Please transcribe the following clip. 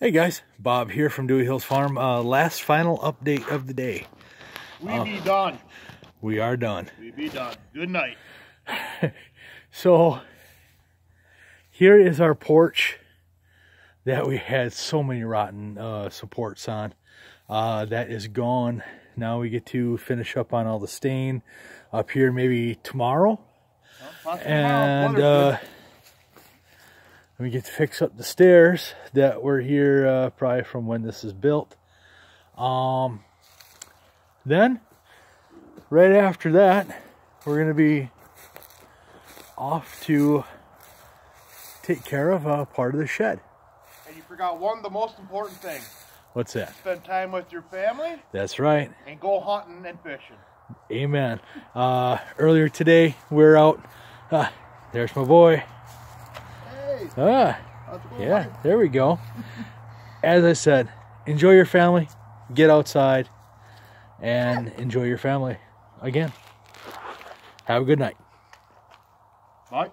Hey guys, Bob here from Dewey Hills Farm. Uh, last final update of the day. We Uh, be done. We are done. We be done. Good night. So here is our porch that we had so many rotten uh, supports on. Uh, that is gone. Now we get to finish up on all the stain up here maybe tomorrow. Well, And tomorrow. Uh, we get to fix up the stairs that were here uh, probably from when this is built. Um, then, right after that, we're going to be off to take care of uh, part of the shed. and you forgot one of the most important things. What's that? Spend time with your family That's right. and go hunting and fishing. Amen. Uh, earlier today, we are out. Uh, there's my boy. Ah, yeah, there we go. As I said, enjoy your family, get outside, and enjoy your family again. Have a good night. Bye.